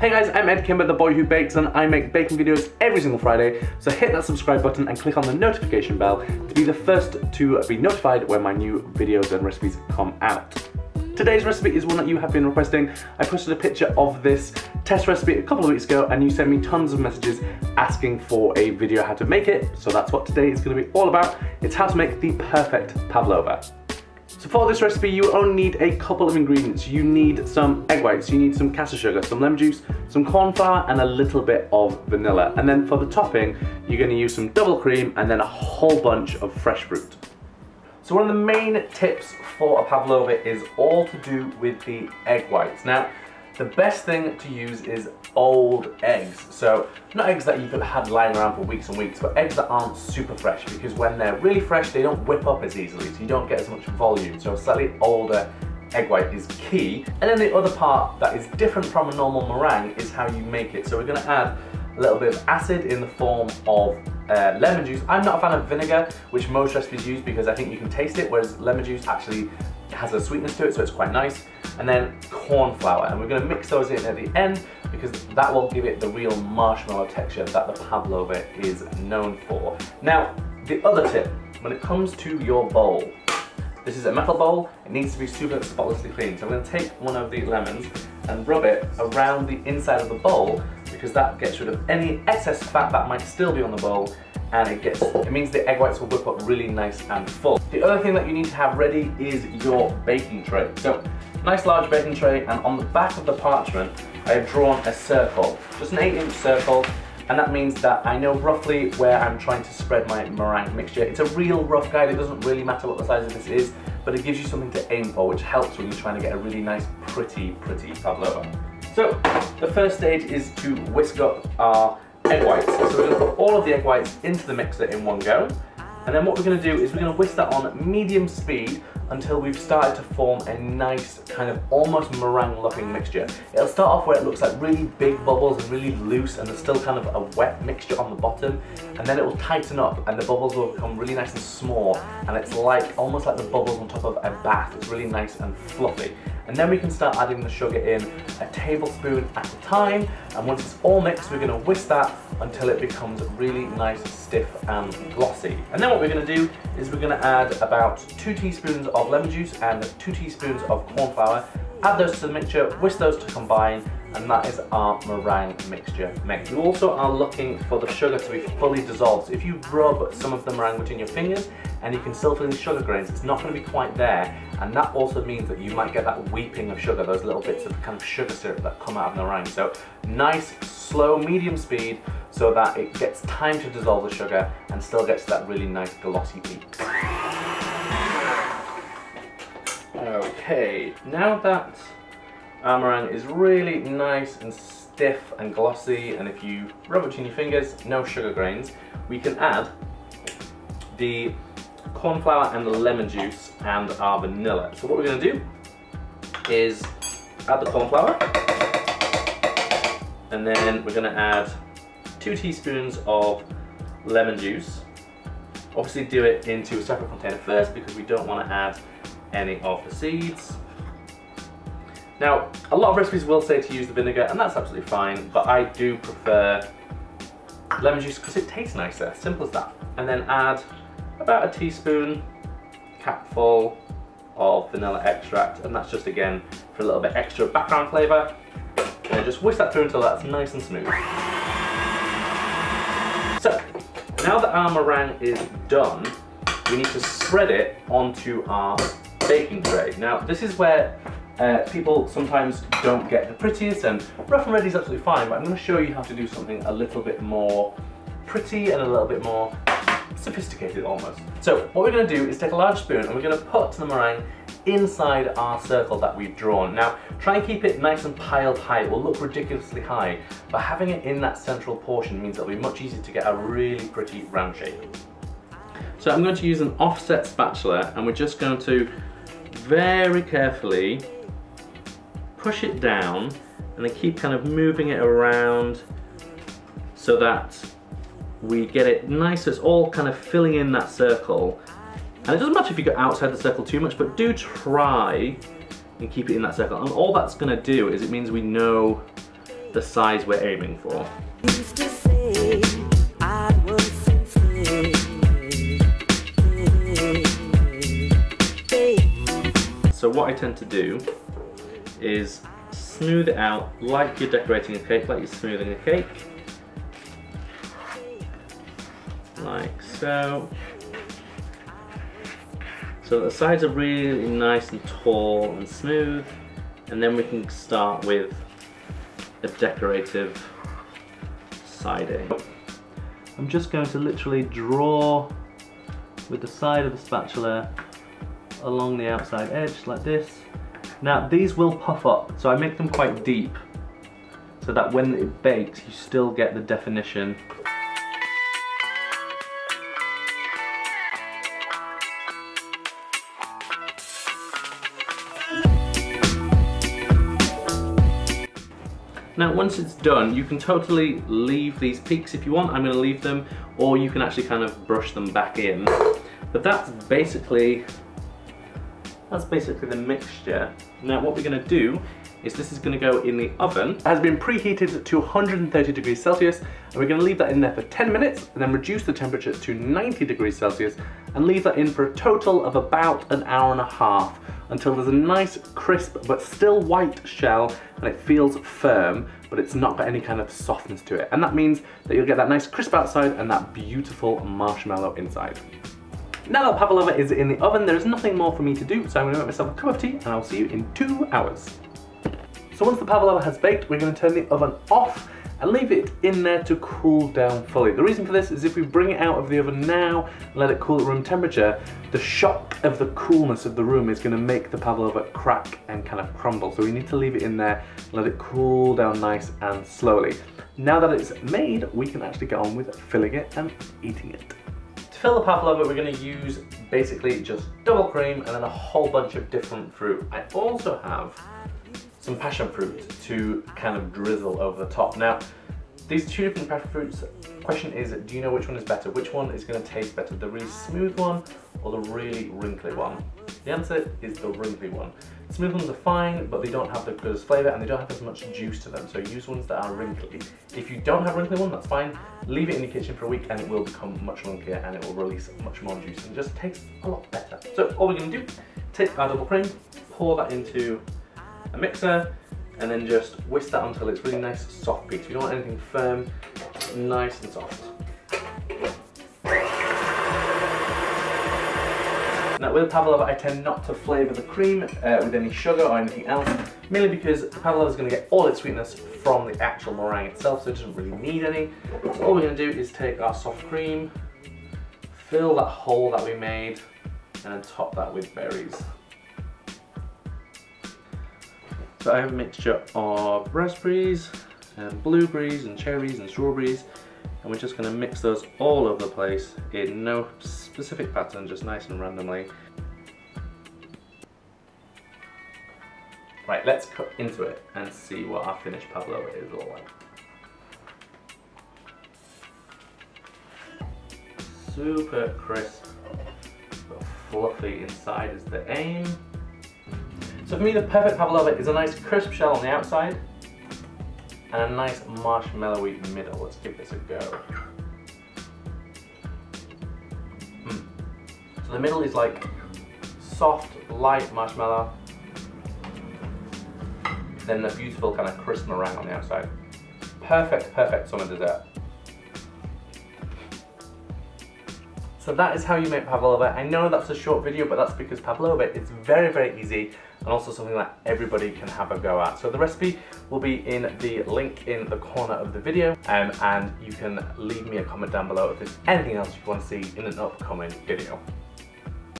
Hey guys, I'm Ed Kimber, the boy who bakes, and I make baking videos every single Friday. So hit that subscribe button and click on the notification bell to be the first to be notified when my new videos and recipes come out. Today's recipe is one that you have been requesting. I posted a picture of this test recipe a couple of weeks ago and you sent me tons of messages asking for a video how to make it. So that's what today is gonna be all about. It's how to make the perfect pavlova. So for this recipe, you only need a couple of ingredients. You need some egg whites, you need some caster sugar, some lemon juice, some corn flour, and a little bit of vanilla. And then for the topping, you're gonna use some double cream and then a whole bunch of fresh fruit. So one of the main tips for a pavlova is all to do with the egg whites. Now, the best thing to use is old eggs. So not eggs that you've had lying around for weeks and weeks, but eggs that aren't super fresh because when they're really fresh, they don't whip up as easily, so you don't get as much volume. So a slightly older egg white is key. And then the other part that is different from a normal meringue is how you make it. So we're gonna add a little bit of acid in the form of uh, lemon juice. I'm not a fan of vinegar, which most recipes use because I think you can taste it, whereas lemon juice actually has a sweetness to it, so it's quite nice. And then corn flour, and we're gonna mix those in at the end because that will give it the real marshmallow texture that the pavlova is known for. Now, the other tip, when it comes to your bowl, this is a metal bowl, it needs to be super spotlessly clean. So I'm gonna take one of the lemons and rub it around the inside of the bowl because that gets rid of any excess fat that might still be on the bowl and it gets it means the egg whites will whip up really nice and full. The other thing that you need to have ready is your baking tray. So nice large baking tray and on the back of the parchment I have drawn a circle, just an 8 inch circle and that means that I know roughly where I'm trying to spread my meringue mixture. It's a real rough guide, it doesn't really matter what the size of this is, but it gives you something to aim for, which helps when you're trying to get a really nice, pretty, pretty pavlova. So, the first stage is to whisk up our egg whites. So we're gonna put all of the egg whites into the mixer in one go. And then what we're gonna do is we're gonna whisk that on medium speed until we've started to form a nice kind of almost meringue looking mixture. It'll start off where it looks like really big bubbles and really loose and there's still kind of a wet mixture on the bottom and then it will tighten up and the bubbles will become really nice and small and it's like almost like the bubbles on top of a bath. It's really nice and fluffy. And then we can start adding the sugar in a tablespoon at a time. And once it's all mixed, we're gonna whisk that until it becomes really nice, stiff and glossy. And then what we're gonna do is we're gonna add about two teaspoons of lemon juice and two teaspoons of corn flour. Add those to the mixture, whisk those to combine, and that is our meringue mixture made. You also are looking for the sugar to be fully dissolved. So if you rub some of the meringue between your fingers and you can still feel the sugar grains, it's not going to be quite there and that also means that you might get that weeping of sugar, those little bits of kind of sugar syrup that come out of the meringue. So nice, slow, medium speed so that it gets time to dissolve the sugar and still gets that really nice glossy peak. Okay, now that meringue is really nice and stiff and glossy and if you rub it between your fingers, no sugar grains, we can add the corn flour and the lemon juice and our vanilla. So what we're going to do is add the corn flour and then we're going to add two teaspoons of lemon juice. Obviously do it into a separate container first because we don't want to add any of the seeds. Now, a lot of recipes will say to use the vinegar, and that's absolutely fine, but I do prefer lemon juice because it tastes nicer, simple as that. And then add about a teaspoon capful of vanilla extract, and that's just again for a little bit extra background flavour. And just whisk that through until that's nice and smooth. So, now that our meringue is done, we need to spread it onto our baking tray. Now, this is where uh, people sometimes don't get the prettiest and rough and ready is absolutely fine, but I'm going to show you how to do something a little bit more pretty and a little bit more sophisticated almost. So what we're going to do is take a large spoon and we're going to put the meringue inside our circle that we've drawn. Now try and keep it nice and piled high, it will look ridiculously high, but having it in that central portion means it'll be much easier to get a really pretty round shape. So I'm going to use an offset spatula and we're just going to very carefully push it down and then keep kind of moving it around so that we get it nice, so it's all kind of filling in that circle. And it doesn't matter if you go outside the circle too much, but do try and keep it in that circle. And all that's gonna do is it means we know the size we're aiming for. So what I tend to do is smooth it out like you're decorating a cake, like you're smoothing a cake. Like so. So the sides are really nice and tall and smooth and then we can start with a decorative siding. I'm just going to literally draw with the side of the spatula along the outside edge like this. Now these will puff up, so I make them quite deep so that when it bakes you still get the definition Now once it's done, you can totally leave these peaks if you want. I'm gonna leave them, or you can actually kind of brush them back in. But that's basically, that's basically the mixture. Now what we're gonna do is this is gonna go in the oven. It has been preheated to 130 degrees Celsius, and we're gonna leave that in there for 10 minutes, and then reduce the temperature to 90 degrees Celsius, and leave that in for a total of about an hour and a half until there's a nice crisp but still white shell and it feels firm but it's not got any kind of softness to it and that means that you'll get that nice crisp outside and that beautiful marshmallow inside. Now that pavlova is in the oven, there's nothing more for me to do, so I'm gonna make myself a cup of tea and I'll see you in two hours. So once the pavlova has baked, we're gonna turn the oven off and leave it in there to cool down fully. The reason for this is if we bring it out of the oven now and let it cool at room temperature, the shock of the coolness of the room is gonna make the pavlova crack and kind of crumble. So we need to leave it in there, let it cool down nice and slowly. Now that it's made, we can actually get on with filling it and eating it. To fill the pavlova, we're gonna use basically just double cream and then a whole bunch of different fruit. I also have some passion fruit to kind of drizzle over the top. Now, these two different passion fruits, question is, do you know which one is better? Which one is gonna taste better, the really smooth one or the really wrinkly one? The answer is the wrinkly one. Smooth ones are fine, but they don't have the good flavour and they don't have as much juice to them, so use ones that are wrinkly. If you don't have wrinkly one, that's fine. Leave it in your kitchen for a week and it will become much wrinklier and it will release much more juice and just tastes a lot better. So all we're gonna do, take our double cream, pour that into a mixer and then just whisk that until it's really nice soft peaks. You don't want anything firm, nice and soft. Now with pavlova I tend not to flavour the cream uh, with any sugar or anything else, mainly because the pavlova is going to get all its sweetness from the actual meringue itself, so it doesn't really need any. All we're going to do is take our soft cream, fill that hole that we made, and then top that with berries. So I have a mixture of raspberries, and blueberries and cherries and strawberries and we're just going to mix those all over the place in no specific pattern, just nice and randomly. Right, let's cut into it and see what our finished pavlova is all like. Super crisp, but fluffy inside is the aim. So for me the perfect pavlova is a nice crisp shell on the outside and a nice marshmallowy middle. Let's give this a go. Mm. So the middle is like soft, light marshmallow, then the beautiful kind of crisp meringue on the outside. Perfect, perfect summer dessert. So that is how you make pavlova. I know that's a short video, but that's because pavlova is very, very easy and also something that everybody can have a go at. So the recipe will be in the link in the corner of the video um, and you can leave me a comment down below if there's anything else you want to see in an upcoming video.